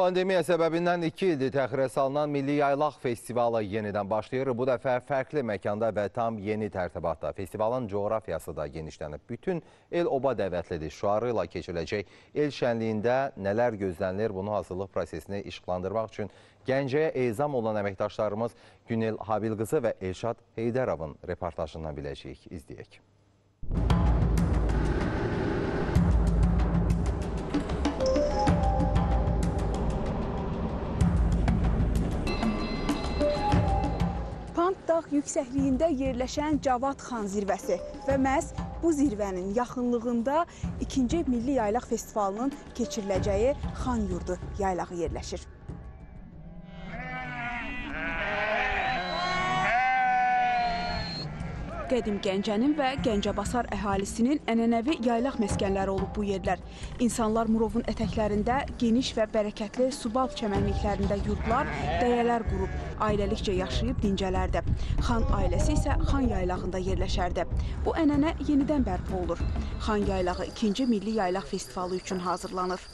Pandemiya səbəbindən 2 ildir təxirə salınan Milli Yaylaq Festivalı yenidən başlayır. Bu dəfə fərqli məkanda və tam yeni tərtibatda. Festivalın coğrafiyası da genişlənib. Bütün el oba dəvətlidir. Şuarı ilə keçiriləcək el şənliyində nələr gözlənilir? Bunu hazırlıq prosesini işıqlandırmaq üçün Gəncəyə ezam olan əməkdaşlarımız Günel Habilqızı və Elşad Heydərovun reportajından biləcəyik. İzləyək. Dağ yüksəkliyində yerləşən Cavad xan zirvəsi və məhz bu zirvənin yaxınlığında 2-ci Milli Yaylaq Festivalının keçiriləcəyi Xan Yurdu yaylağı yerləşir. Qədim Gəncənin və Gəncəbasar əhalisinin ənənəvi yaylaq məskənləri olub bu yerlər. İnsanlar Murovun ətəklərində geniş və bərəkətli subal çəmənliklərində yurdlar, dəyələr qurub, ailəlikcə yaşayıb dincələrdə. Xan ailəsi isə Xan yaylağında yerləşərdi. Bu ənənə yenidən bərpa olur. Xan yaylağı 2-ci Milli Yaylaq Festivalı üçün hazırlanır.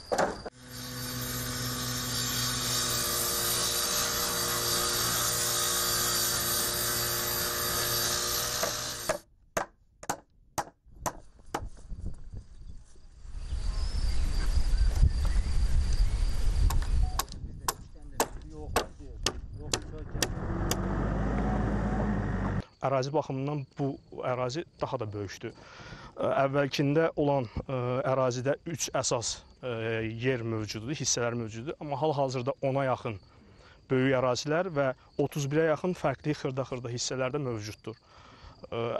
Ərazi baxımından bu ərazi daha da böyükdür. Əvvəlkində olan ərazidə 3 əsas yer mövcuddur, hissələr mövcuddur, amma hal-hazırda 10-a yaxın böyük ərazilər və 31-ə yaxın fərqli xırda-xırda hissələr də mövcuddur.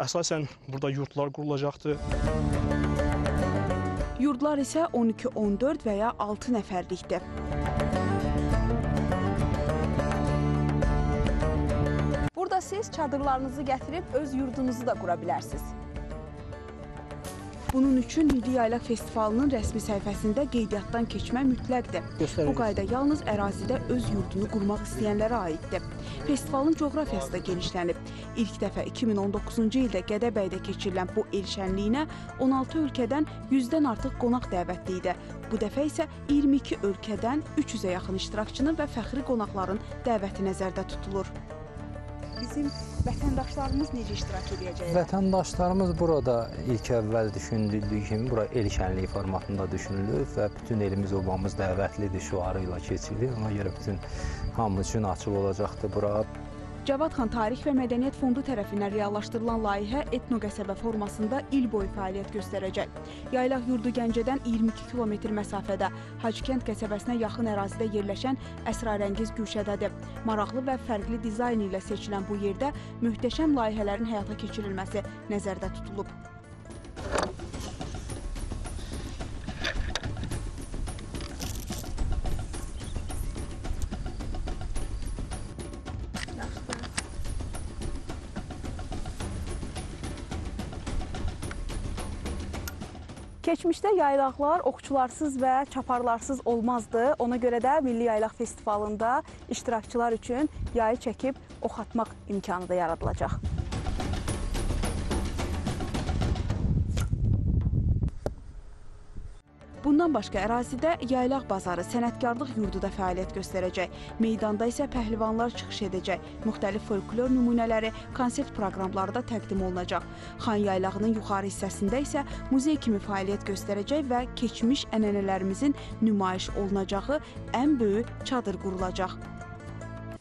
Əsasən burada yurtlar qurulacaqdır. Yurdlar isə 12, 14 və ya 6 nəfərlikdir. Burada siz çadırlarınızı gətirib öz yurdunuzu da qura bilərsiniz. Bunun üçün Milli Yaylaq Festivalının rəsmi səhifəsində qeydiyyatdan keçmə mütləqdir. Bu qayda yalnız ərazidə öz yurdunu qurmaq istəyənlərə aiddir. Festivalın coğrafiyası da genişlənib. İlk dəfə 2019-cu ildə Gədəbəydə keçirilən bu el şənliyinə 16 ölkədən 100-dən artıq qonaq dəvətli idi. Bu dəfə isə 22 ölkədən 300-ə yaxın iştirakçının və fəxri qonaqların dəvəti nəzərdə tutulur. Bizim vətəndaşlarımız necə iştirak edəcəklər? Vətəndaşlarımız burada ilk əvvəl düşündüyü kimi bura el şənliyi formatında düşünülür və bütün elimiz obamız dəvətlidir şüarı ilə keçirilir. Ona görə bütün hamımız üçün açıq olacaqdır bura. Cavad xan Tarix və Mədəniyyət Fondu tərəfindən reallaşdırılan layihə etnoqəsəbə formasında il boyu fəaliyyət göstərəcək. Yaylaq yurdu Gəncədən 22 kilometr məsafədə, Hacıkənd qəsəbəsinə yaxın ərazidə yerləşən əsrarəngiz güşədədir. Maraqlı və fərqli dizayn ilə seçilən bu yerdə möhtəşəm layihələrin həyata keçirilməsi nəzərdə tutulub. Keçmişdə yaylaqlar oxçularsız və çaparlarsız olmazdı. Ona görə də Milli Yaylaq Festivalında iştirakçılar üçün yayı çəkib ox atmaq imkanı da yaradılacaq. Bundan başqa ərazidə yaylaq bazarı, sənətkarlıq yurdu da fəaliyyət göstərəcək. Meydanda isə pəhlivanlar çıxış edəcək. Müxtəlif folklor nümunələri, konsert proqramları da təqdim olunacaq. Xan yaylağının yuxarı hissəsində isə muzey kimi fəaliyyət göstərəcək və keçmiş ənənələrimizin nümayiş olunacağı ən böyük çadır qurulacaq.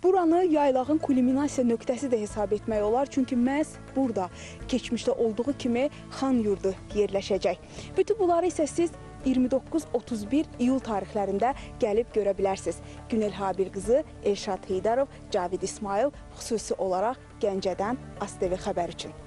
Buranı yaylağın kulminasiya nöqtəsi də hesab etmək olar, çünki məhz burada keçmişdə olduğu kimi xan yurdu yerləşəcək. Bütün bunları isə siz 29-31 iyul tarixlərində gəlib görə bilərsiniz. Günel Habil qızı Elşad Heydarov, Cavid İsmail xüsusi olaraq Gəncədən ASTV xəbər üçün.